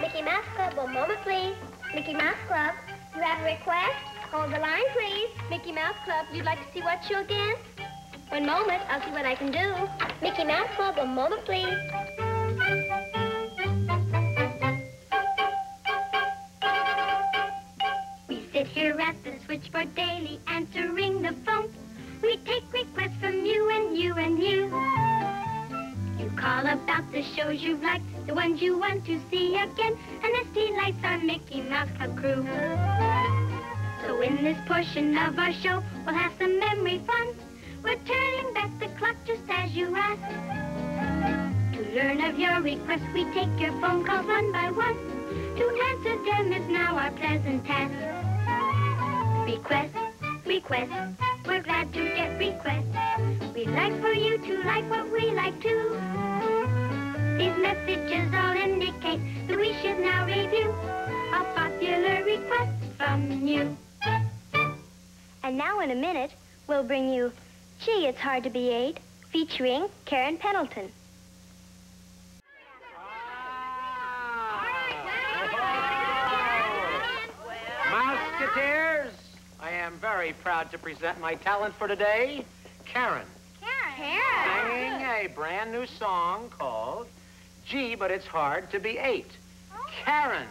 Mickey Mouse Club, one moment, please. Mickey Mouse Club, you have a request? Hold the line, please. Mickey Mouse Club, you'd like to see what show again? One moment, I'll see what I can do. Mickey Mouse Club, one moment, please. We sit here at the switchboard daily answering You call about the shows you've liked, the ones you want to see again, and this delights our Mickey Mouse Club crew. So in this portion of our show, we'll have some memory fun. We're turning back the clock just as you asked. To learn of your requests, we take your phone calls one by one. To answer them is now our pleasant task. Request, request, we're glad to get requests. We'd like for you to like what we like too. These messages all indicate that we should now review a popular request from you. And now in a minute, we'll bring you Gee, It's Hard to Be Eight, featuring Karen Pendleton. Mouseketeers, I am very proud to present my talent for today, Karen. Karen. Karen. Singing a brand new song called Gee, But It's Hard to Be Eight. Karen.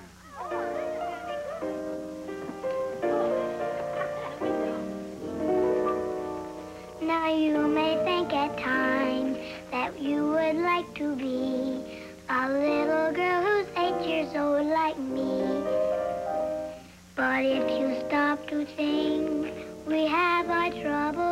Now you may think at times that you would like to be a little girl who's eight years old like me. But if you stop to think, we have our troubles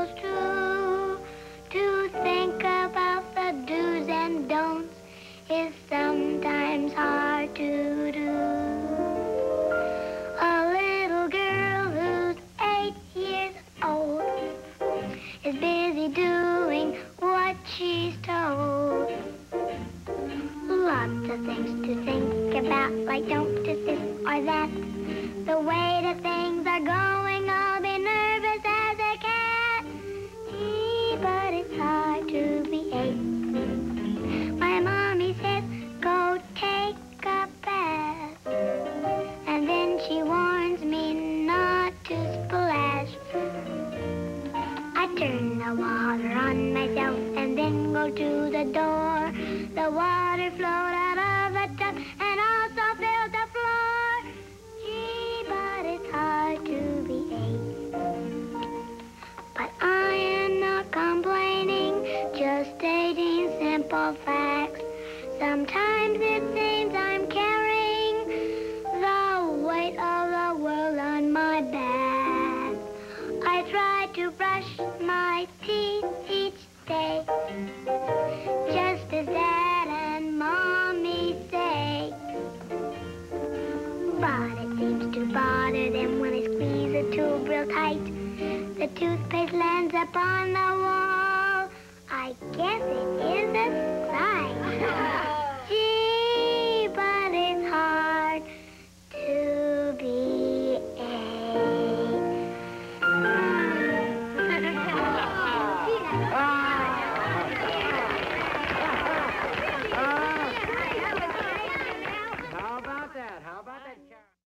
is busy doing what she's told. Lots of things to think about, like don't do this or that. The way that things are going, on myself and then go to the door. The water flowed out of the tub and also filled the floor. Gee, but it's hard to be eight. But I am not complaining, just stating simple facts. Sometimes it seems I try to brush my teeth each day, just as Dad and Mommy say. But it seems to bother them when I squeeze the tube real tight. The toothpaste lands up on the wall. I guess it is a.